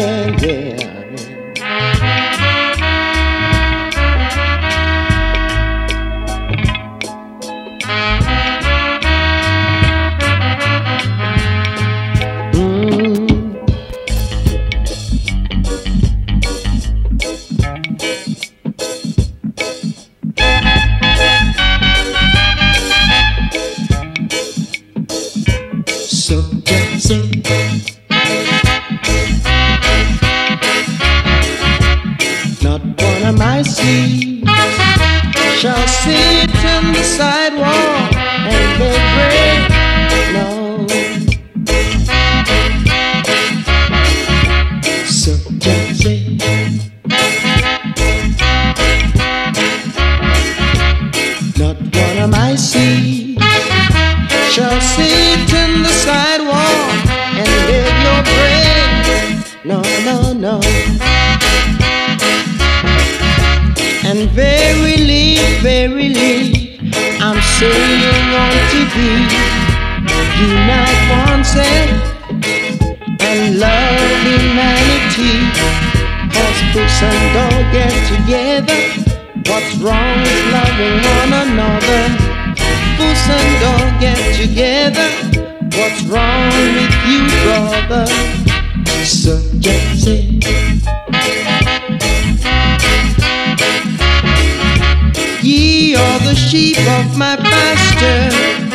yeah, you. So. Of shall sit on the sidewalk and beg bread. No. So say, not one of my seeds shall sit And verily, verily, I'm saying unto thee, unite oneself and love humanity. Cause puss and dog get together. What's wrong with loving one another? Puss and dog get together. What's wrong with you, brother? So Jah say. The sheep of my pasture,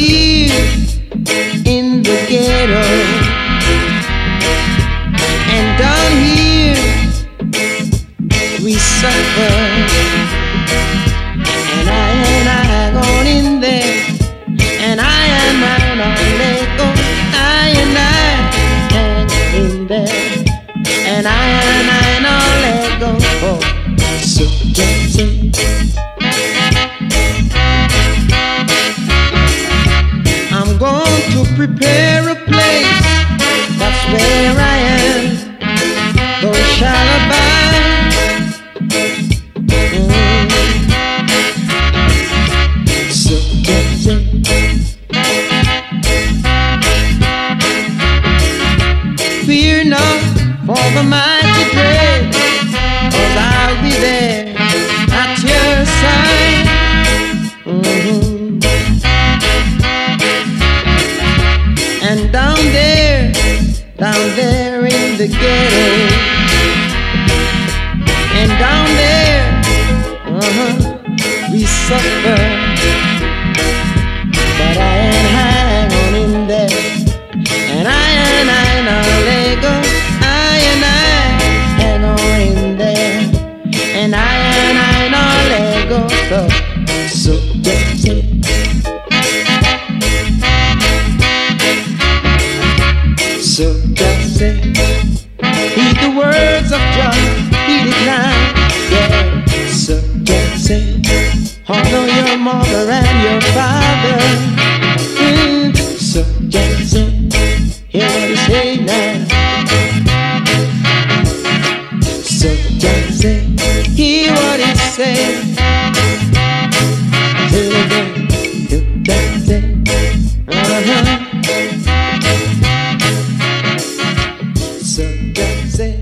here in the ghetto, and down here we suffer. And I and I on in there, and I and I and I prepare a place. That's where I am. Those shall abide. Mm. So that's it. And down there, down there in the ghetto, and down there, uh-huh, we suffer. the words of John he declined. So sir, say honor your mother and your father. Mm, sir, Jesse, hear what he say now. Sir, Jesse, hear what he say. Here we go, you Jesse, uh-huh. So easy.